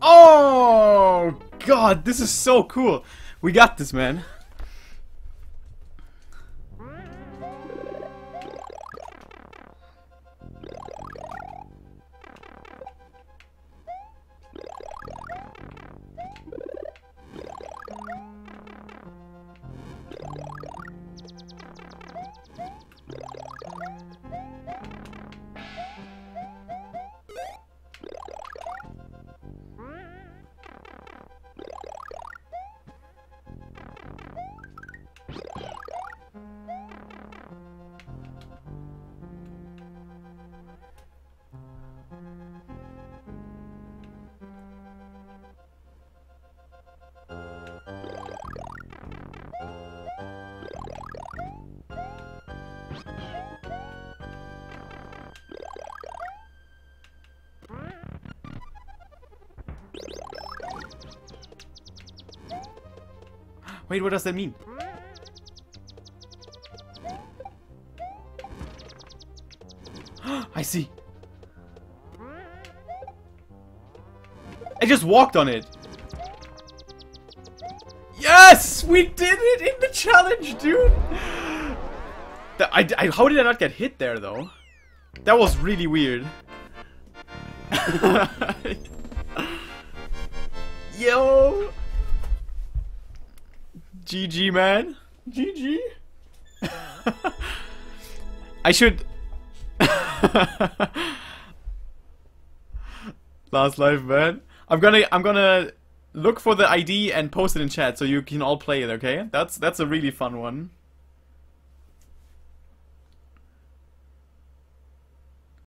Oh god, this is so cool. We got this, man. Wait, what does that mean? I see. I just walked on it. Yes! We did it in the challenge, dude! I, I, how did I not get hit there, though? That was really weird. Yo! GG, man. GG. I should... Last life, man. I'm gonna, I'm gonna look for the ID and post it in chat so you can all play it, okay? That's, that's a really fun one.